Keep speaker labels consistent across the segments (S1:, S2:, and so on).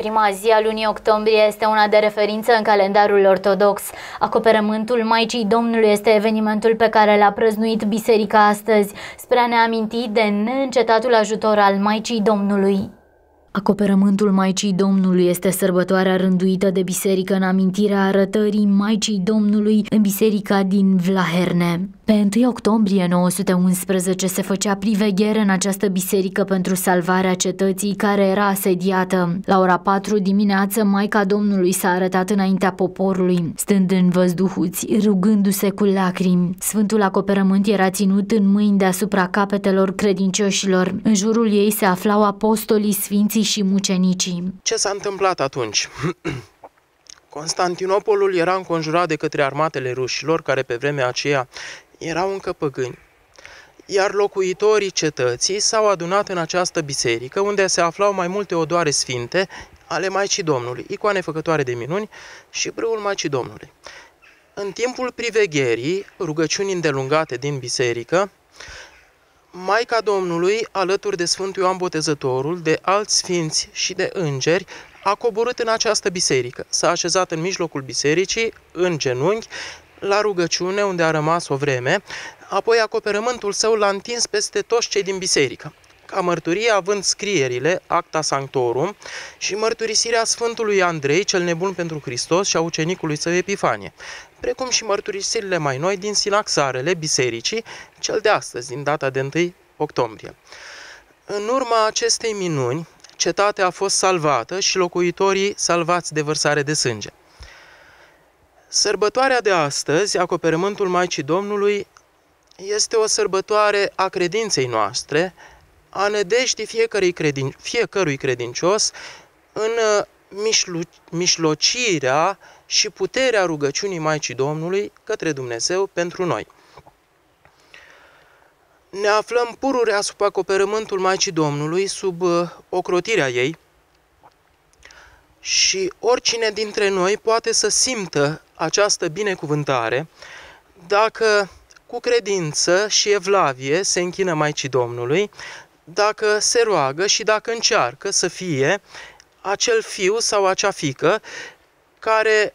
S1: Prima zi a lunii octombrie este una de referință în calendarul ortodox. Acoperământul Maicii Domnului este evenimentul pe care l-a prăznuit biserica astăzi, spre a ne aminti de neîncetatul ajutor al Maicii Domnului. Acoperământul Maicii Domnului este sărbătoarea rânduită de biserică în amintirea arătării Maicii Domnului în biserica din Vlaherne. Pe 1 octombrie 911 se făcea priveghere în această biserică pentru salvarea cetății care era asediată. La ora 4 dimineață, Maica Domnului s-a arătat înaintea poporului, stând în văzduhuți, rugându-se cu lacrimi. Sfântul acoperământ era ținut în mâini deasupra capetelor credincioșilor. În jurul ei se aflau apostolii, sfinții și mucenicii.
S2: Ce s-a întâmplat atunci? Constantinopolul era înconjurat de către armatele rușilor, care pe vremea aceea erau încă păgâni. Iar locuitorii cetății s-au adunat în această biserică, unde se aflau mai multe odoare sfinte ale Maicii Domnului, icoane făcătoare de minuni și brâul Maicii Domnului. În timpul privegherii, rugăciuni îndelungate din biserică, Maica Domnului, alături de Sfântul Ioan Botezătorul, de alți sfinți și de îngeri, a coborât în această biserică. S-a așezat în mijlocul bisericii, în genunchi, la rugăciune, unde a rămas o vreme, apoi acoperământul său l-a întins peste toți cei din biserică ca mărturie având scrierile, Acta Sanctorum, și mărturisirea Sfântului Andrei, cel nebun pentru Hristos, și a ucenicului său Epifanie, precum și mărturisirile mai noi din sinaxarele bisericii, cel de astăzi, din data de 1 octombrie. În urma acestei minuni, cetatea a fost salvată și locuitorii salvați de vărsare de sânge. Sărbătoarea de astăzi, acoperământul Maicii Domnului, este o sărbătoare a credinței noastre, a nădejdii fiecărui, credin, fiecărui credincios în uh, mișlu, mișlocirea și puterea rugăciunii Maicii Domnului către Dumnezeu pentru noi. Ne aflăm pururi asupra acoperământul Maicii Domnului, sub uh, ocrotirea ei, și oricine dintre noi poate să simtă această binecuvântare dacă cu credință și evlavie se închină Maicii Domnului, dacă se roagă și dacă încearcă să fie acel fiu sau acea fică care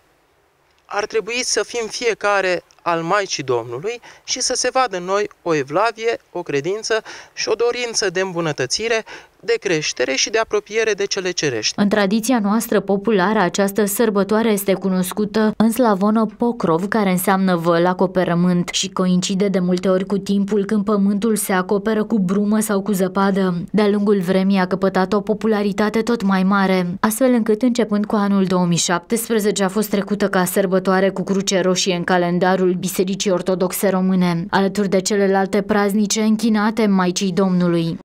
S2: ar trebui să fim fiecare al Maicii Domnului și să se vadă în noi o evlavie, o credință și o dorință de îmbunătățire de creștere și de apropiere de cele cerești.
S1: În tradiția noastră populară, această sărbătoare este cunoscută în slavonă Pocrov, care înseamnă văl, acoperământ și coincide de multe ori cu timpul când pământul se acoperă cu brumă sau cu zăpadă. De-a lungul vremii a căpătat o popularitate tot mai mare, astfel încât începând cu anul 2017 a fost trecută ca sărbătoare cu cruce roșie în calendarul Bisericii Ortodoxe Române, alături de celelalte praznice închinate Maicii Domnului.